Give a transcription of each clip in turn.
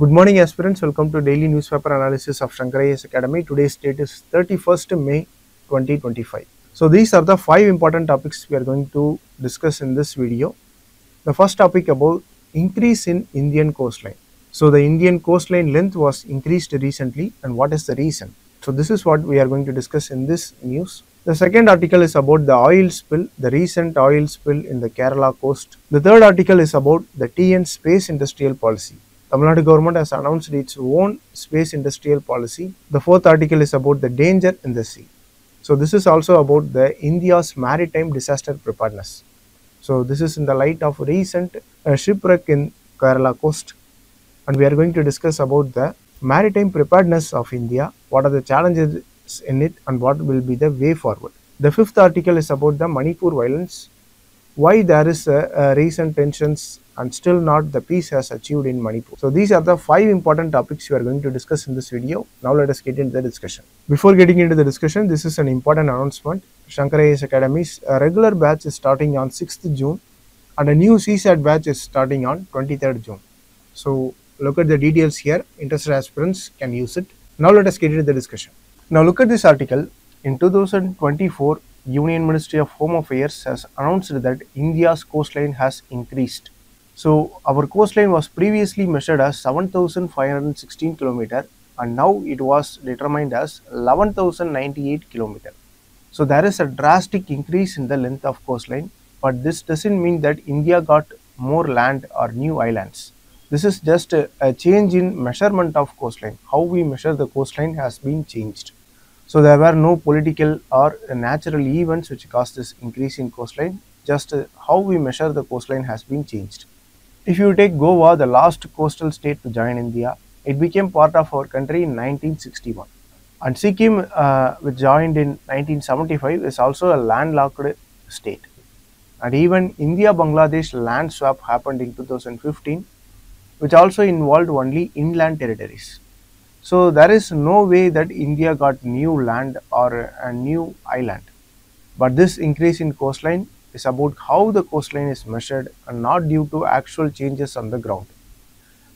Good morning aspirants, welcome to daily newspaper analysis of Shankar IAS Academy. Today's date is 31st May 2025. So these are the five important topics we are going to discuss in this video. The first topic about increase in Indian coastline. So the Indian coastline length was increased recently and what is the reason? So this is what we are going to discuss in this news. The second article is about the oil spill, the recent oil spill in the Kerala coast. The third article is about the TN space industrial policy. Tamil Nadu government has announced its own space industrial policy. The fourth article is about the danger in the sea. So this is also about the India's maritime disaster preparedness. So this is in the light of recent uh, shipwreck in Kerala coast and we are going to discuss about the maritime preparedness of India, what are the challenges in it and what will be the way forward. The fifth article is about the Manipur violence, why there is a, a recent tensions and still not the peace has achieved in Manipur. So these are the five important topics we are going to discuss in this video. Now let us get into the discussion. Before getting into the discussion, this is an important announcement. Shankar IAS Academy's regular batch is starting on 6th June and a new CSAT batch is starting on 23rd June. So look at the details here. Interested aspirants can use it. Now let us get into the discussion. Now look at this article. In 2024, Union Ministry of Home Affairs has announced that India's coastline has increased. So our coastline was previously measured as 7,516 km and now it was determined as 11,098 km. So there is a drastic increase in the length of coastline but this doesn't mean that India got more land or new islands. This is just a, a change in measurement of coastline. How we measure the coastline has been changed. So there were no political or natural events which caused this increase in coastline. Just how we measure the coastline has been changed. If you take Goa, the last coastal state to join India, it became part of our country in 1961. And Sikkim, uh, which joined in 1975, is also a landlocked state. And even India-Bangladesh land swap happened in 2015, which also involved only inland territories. So there is no way that India got new land or a new island. But this increase in coastline is about how the coastline is measured and not due to actual changes on the ground.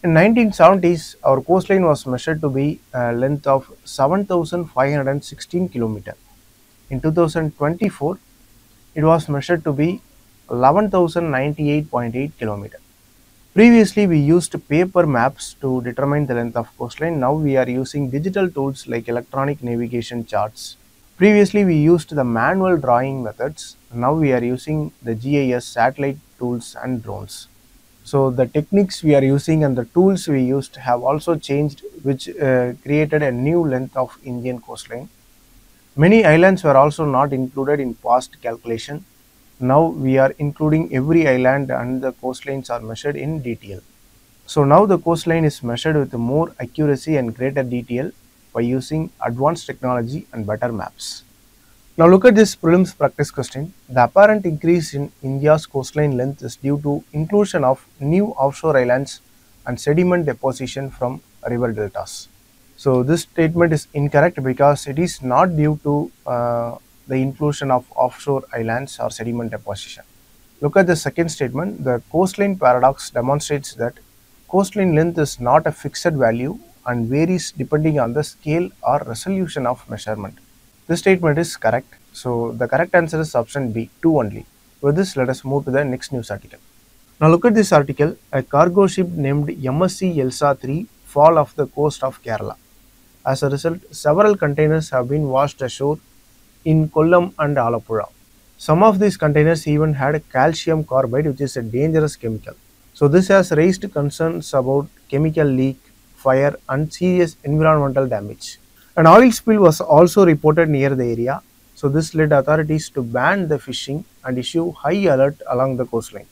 In 1970s, our coastline was measured to be a length of 7,516 km. In 2024, it was measured to be 11,098.8 km. Previously, we used paper maps to determine the length of coastline. Now we are using digital tools like electronic navigation charts. Previously, we used the manual drawing methods. Now we are using the GIS satellite tools and drones. So the techniques we are using and the tools we used have also changed which uh, created a new length of Indian coastline. Many islands were also not included in past calculation now we are including every island and the coastlines are measured in detail. So now the coastline is measured with more accuracy and greater detail by using advanced technology and better maps. Now look at this prelims practice question. The apparent increase in India's coastline length is due to inclusion of new offshore islands and sediment deposition from river deltas. So this statement is incorrect because it is not due to uh, the inclusion of offshore islands or sediment deposition. Look at the second statement. The coastline paradox demonstrates that coastline length is not a fixed value and varies depending on the scale or resolution of measurement. This statement is correct. So the correct answer is option B, 2 only. With this, let us move to the next news article. Now look at this article. A cargo ship named MSC Elsa 3 fall off the coast of Kerala. As a result, several containers have been washed ashore in Kollam and Alappuzha. Some of these containers even had calcium carbide which is a dangerous chemical. So this has raised concerns about chemical leak, fire and serious environmental damage. An oil spill was also reported near the area. So this led authorities to ban the fishing and issue high alert along the coastline.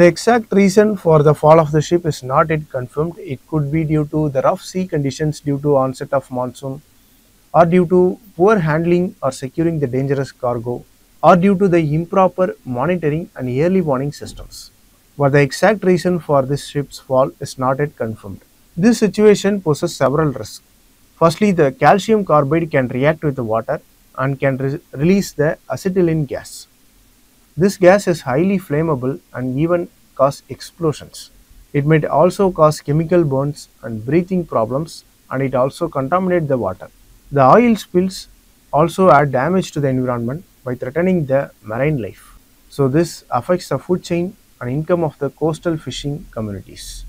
The exact reason for the fall of the ship is not yet confirmed. It could be due to the rough sea conditions due to onset of monsoon or due to poor handling or securing the dangerous cargo or due to the improper monitoring and early warning systems. But the exact reason for this ship's fall is not yet confirmed. This situation poses several risks. Firstly, the calcium carbide can react with the water and can re release the acetylene gas. This gas is highly flammable and even cause explosions. It may also cause chemical burns and breathing problems and it also contaminate the water. The oil spills also add damage to the environment by threatening the marine life. So this affects the food chain and income of the coastal fishing communities.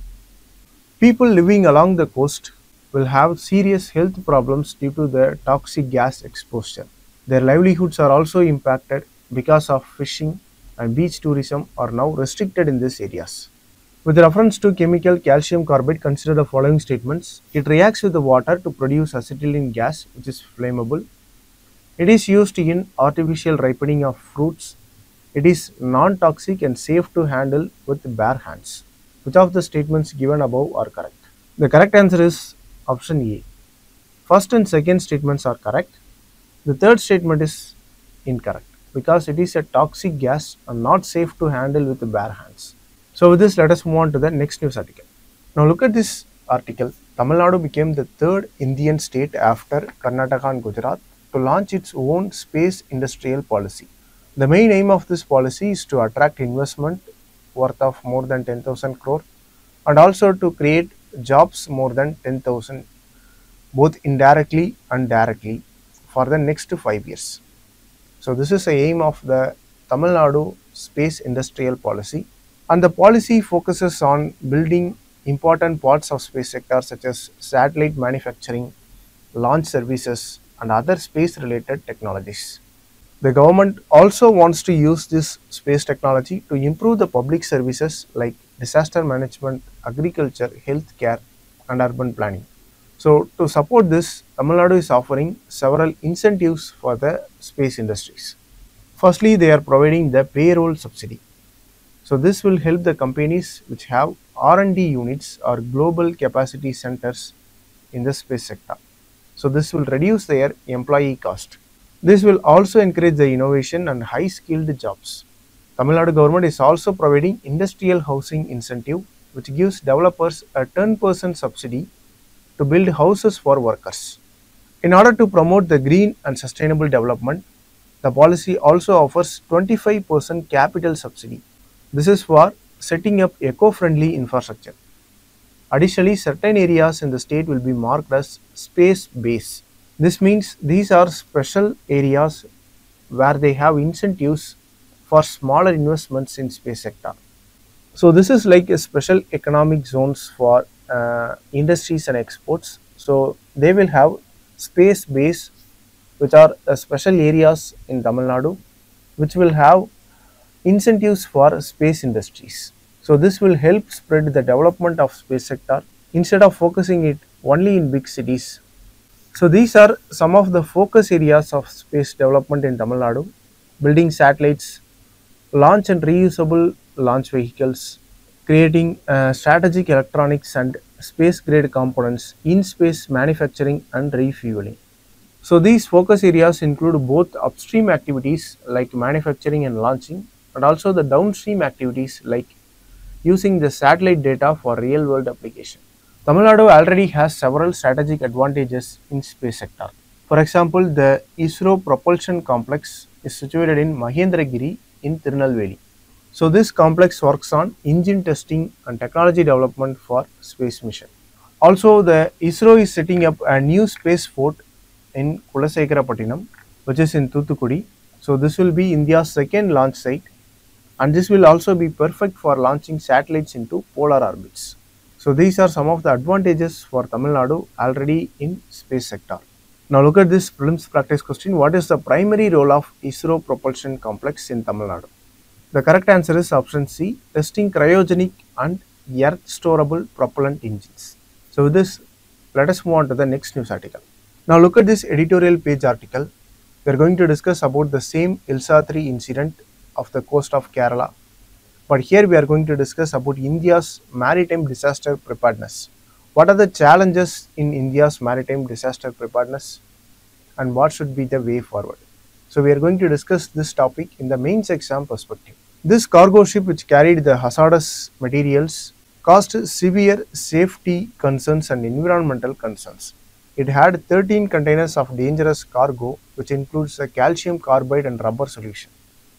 People living along the coast will have serious health problems due to the toxic gas exposure. Their livelihoods are also impacted because of fishing and beach tourism are now restricted in these areas. With reference to chemical calcium carbide, consider the following statements. It reacts with the water to produce acetylene gas which is flammable. It is used in artificial ripening of fruits. It is non-toxic and safe to handle with bare hands. Which of the statements given above are correct? The correct answer is option A. First and second statements are correct. The third statement is incorrect because it is a toxic gas and not safe to handle with bare hands. So with this let us move on to the next news article. Now look at this article. Tamil Nadu became the third Indian state after Karnataka and Gujarat to launch its own space industrial policy. The main aim of this policy is to attract investment worth of more than 10,000 crore and also to create jobs more than 10,000 both indirectly and directly for the next 5 years. So this is the aim of the Tamil Nadu space industrial policy and the policy focuses on building important parts of space sector such as satellite manufacturing, launch services and other space related technologies. The government also wants to use this space technology to improve the public services like disaster management, agriculture, healthcare and urban planning. So to support this, Tamil Nadu is offering several incentives for the space industries. Firstly, they are providing the payroll subsidy. So this will help the companies which have R&D units or global capacity centers in the space sector. So this will reduce their employee cost. This will also encourage the innovation and high skilled jobs. Tamil Nadu government is also providing industrial housing incentive which gives developers a 10% subsidy to build houses for workers. In order to promote the green and sustainable development, the policy also offers 25% capital subsidy this is for setting up eco-friendly infrastructure. Additionally, certain areas in the state will be marked as space bays. This means these are special areas where they have incentives for smaller investments in space sector. So this is like a special economic zones for uh, industries and exports. So they will have space bays which are uh, special areas in Tamil Nadu which will have incentives for space industries. So this will help spread the development of space sector instead of focusing it only in big cities. So these are some of the focus areas of space development in Tamil Nadu, building satellites, launch and reusable launch vehicles, creating uh, strategic electronics and space grade components, in-space manufacturing and refueling. So these focus areas include both upstream activities like manufacturing and launching and also the downstream activities like using the satellite data for real world application. Tamil Nadu already has several strategic advantages in space sector. For example, the ISRO propulsion complex is situated in Mahendragiri in Tirunelveli. So this complex works on engine testing and technology development for space mission. Also, the ISRO is setting up a new spaceport in Kulasekarapattinam, which is in Thoothukudi. So this will be India's second launch site and this will also be perfect for launching satellites into polar orbits. So these are some of the advantages for Tamil Nadu already in space sector. Now look at this prelims practice question. What is the primary role of ISRO propulsion complex in Tamil Nadu? The correct answer is option C, testing cryogenic and earth storable propellant engines. So with this, let us move on to the next news article. Now look at this editorial page article. We are going to discuss about the same Elsa 3 incident of the coast of Kerala. But here we are going to discuss about India's maritime disaster preparedness. What are the challenges in India's maritime disaster preparedness and what should be the way forward? So we are going to discuss this topic in the mains exam perspective. This cargo ship which carried the hazardous materials caused severe safety concerns and environmental concerns. It had 13 containers of dangerous cargo which includes a calcium carbide and rubber solution.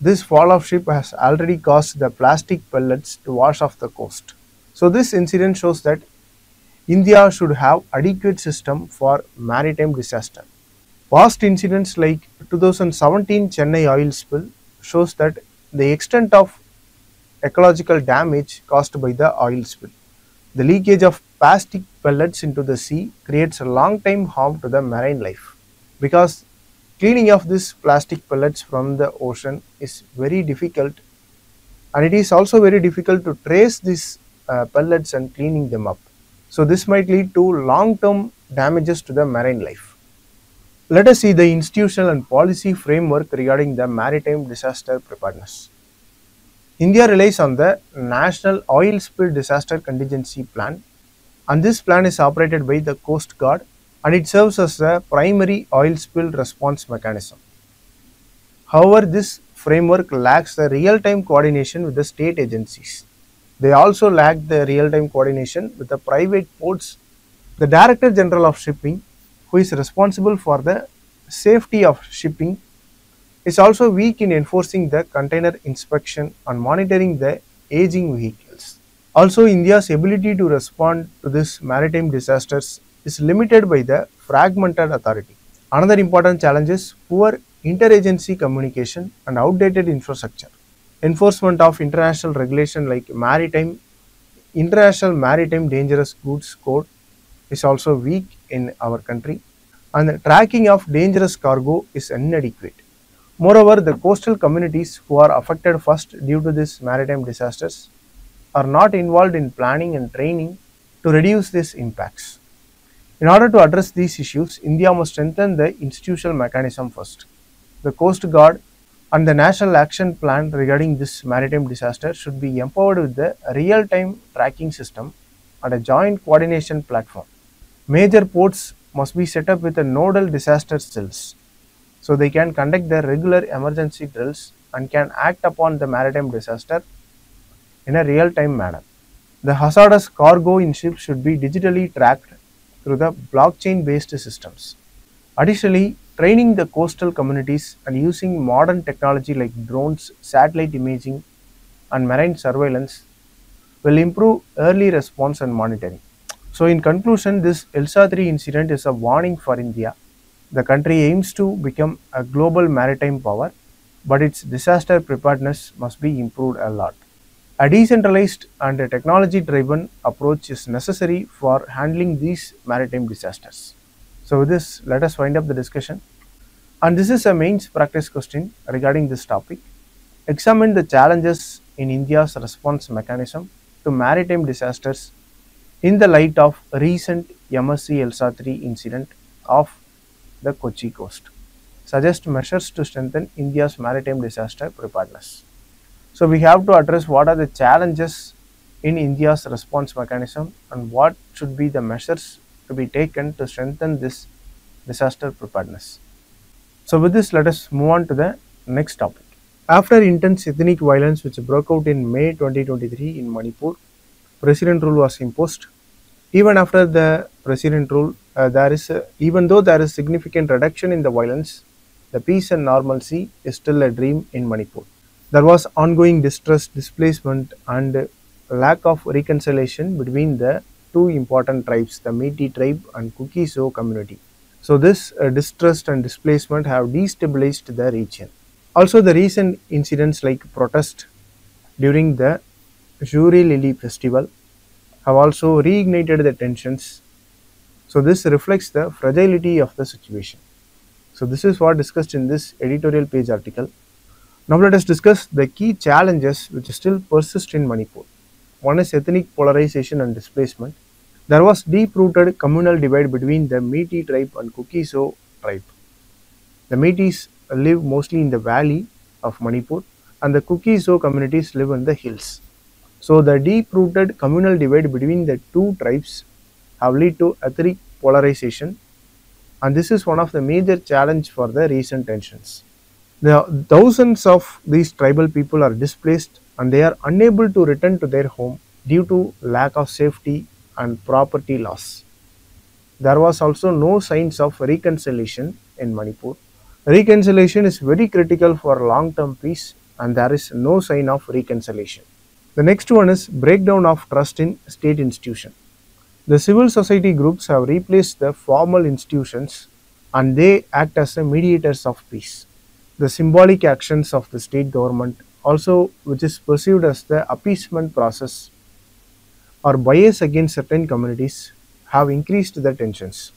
This fall of ship has already caused the plastic pellets to wash off the coast. So this incident shows that India should have adequate system for maritime disaster. Past incidents like 2017 Chennai oil spill shows that the extent of ecological damage caused by the oil spill. The leakage of plastic pellets into the sea creates a long time harm to the marine life because cleaning of these plastic pellets from the ocean is very difficult and it is also very difficult to trace these uh, pellets and cleaning them up. So this might lead to long-term damages to the marine life. Let us see the institutional and policy framework regarding the maritime disaster preparedness. India relies on the National Oil Spill Disaster Contingency Plan and this plan is operated by the Coast Guard and it serves as the primary oil spill response mechanism. However, this framework lacks the real-time coordination with the state agencies. They also lack the real-time coordination with the private ports. The Director General of Shipping, who is responsible for the safety of shipping, is also weak in enforcing the container inspection and monitoring the aging vehicles. Also, India's ability to respond to these maritime disasters is limited by the fragmented authority. Another important challenge is poor interagency communication and outdated infrastructure. Enforcement of international regulation like maritime International Maritime Dangerous Goods Code is also weak in our country and the tracking of dangerous cargo is inadequate. Moreover, the coastal communities who are affected first due to these maritime disasters are not involved in planning and training to reduce these impacts. In order to address these issues, India must strengthen the institutional mechanism first. The Coast Guard and the National Action Plan regarding this maritime disaster should be empowered with a real-time tracking system and a joint coordination platform. Major ports must be set up with a nodal disaster cells so they can conduct their regular emergency drills and can act upon the maritime disaster in a real-time manner. The hazardous cargo in ships should be digitally tracked through the blockchain-based systems. Additionally, training the coastal communities and using modern technology like drones, satellite imaging, and marine surveillance will improve early response and monitoring. So, in conclusion, this ELSA 3 incident is a warning for India. The country aims to become a global maritime power, but its disaster preparedness must be improved a lot. A decentralized and a technology driven approach is necessary for handling these maritime disasters. So, with this, let us wind up the discussion. And this is a mains practice question regarding this topic. Examine the challenges in India's response mechanism to maritime disasters in the light of recent MSC ELSA 3 incident off the Kochi coast. Suggest measures to strengthen India's maritime disaster preparedness. So we have to address what are the challenges in India's response mechanism and what should be the measures to be taken to strengthen this disaster preparedness. So with this, let us move on to the next topic. After intense ethnic violence which broke out in May 2023 in Manipur, president rule was imposed. Even after the president rule, uh, there is a, even though there is significant reduction in the violence, the peace and normalcy is still a dream in Manipur. There was ongoing distress, displacement, and lack of reconciliation between the two important tribes, the Meitei tribe and Kuki-Zo community. So this uh, distrust and displacement have destabilized the region. Also, the recent incidents like protest during the Shirui Lily festival have also reignited the tensions. So this reflects the fragility of the situation. So this is what discussed in this editorial page article. Now let us discuss the key challenges which still persist in Manipur. One is ethnic polarization and displacement. There was deep-rooted communal divide between the Meitei tribe and Kuki-Zo tribe. The Meiteis live mostly in the valley of Manipur and the Kuki-Zo communities live in the hills. So the deep-rooted communal divide between the two tribes have led to ethnic polarization and this is one of the major challenge for the recent tensions. The thousands of these tribal people are displaced and they are unable to return to their home due to lack of safety and property loss. There was also no signs of reconciliation in Manipur. Reconciliation is very critical for long-term peace and there is no sign of reconciliation. The next one is breakdown of trust in state institution. The civil society groups have replaced the formal institutions and they act as the mediators of peace. The symbolic actions of the state government also which is perceived as the appeasement process or bias against certain communities have increased the tensions.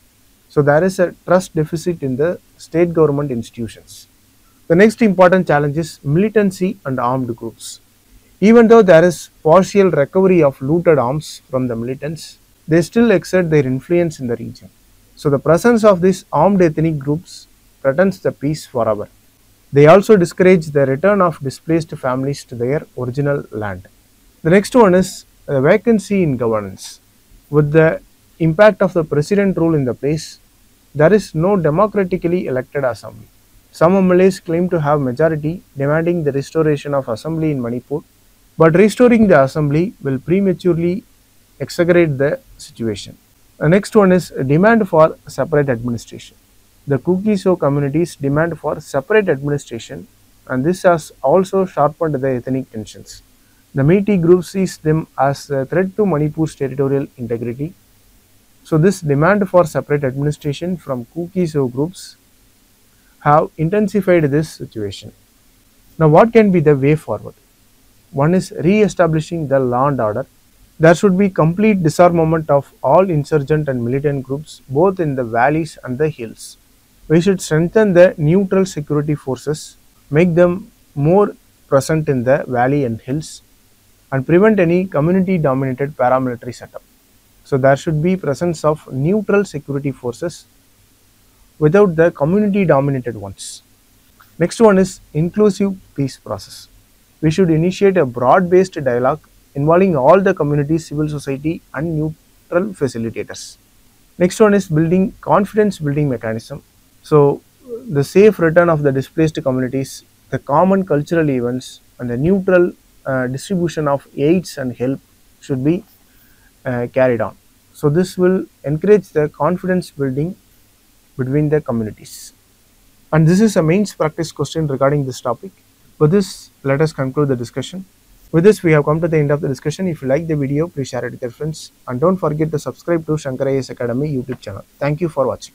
So there is a trust deficit in the state government institutions. The next important challenge is militancy and armed groups. Even though there is partial recovery of looted arms from the militants, they still exert their influence in the region. So the presence of these armed ethnic groups threatens the peace forever. They also discourage the return of displaced families to their original land. The next one is a vacancy in governance. With the impact of the president rule in the place, there is no democratically elected assembly. Some MLAs claim to have majority demanding the restoration of assembly in Manipur, but restoring the assembly will prematurely exaggerate the situation. The next one is demand for separate administration. The Kuki-Zo communities demand for separate administration and this has also sharpened the ethnic tensions. The Meitei group sees them as a threat to Manipur's territorial integrity. So this demand for separate administration from Kuki-Zo groups have intensified this situation. Now what can be the way forward? One is re-establishing the law and order there should be complete disarmament of all insurgent and militant groups both in the valleys and the hills. We should strengthen the neutral security forces, make them more present in the valley and hills and prevent any community dominated paramilitary setup. So there should be presence of neutral security forces without the community dominated ones. Next one is inclusive peace process. We should initiate a broad based dialogue involving all the community, civil society and neutral facilitators. Next one is building confidence building mechanism. So the safe return of the displaced communities, the common cultural events and the neutral uh, distribution of aids and help should be uh, carried on. So this will encourage the confidence building between the communities. And this is a mains practice question regarding this topic. With this, let us conclude the discussion. With this, we have come to the end of the discussion. If you like the video, please share it with your friends and don't forget to subscribe to Shankar Academy YouTube channel. Thank you for watching.